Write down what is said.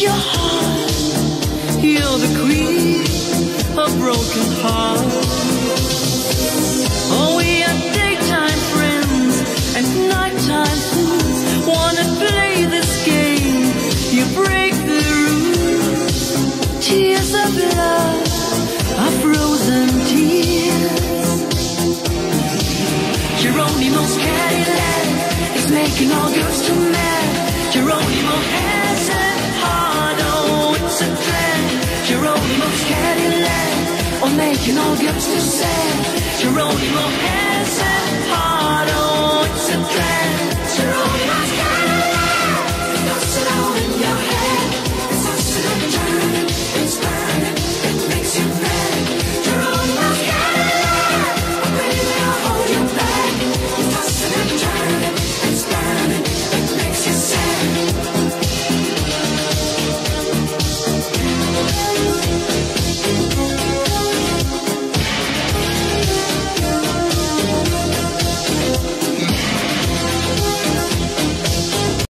your heart. You're the queen of broken hearts. Oh, we are daytime friends and nighttime fools. Wanna play this game? You break the rules. Tears frozen tears. Cadillac is making all girls too mad. Geronimo. making all gets too. You're rolling your hands and oh, it's a trend.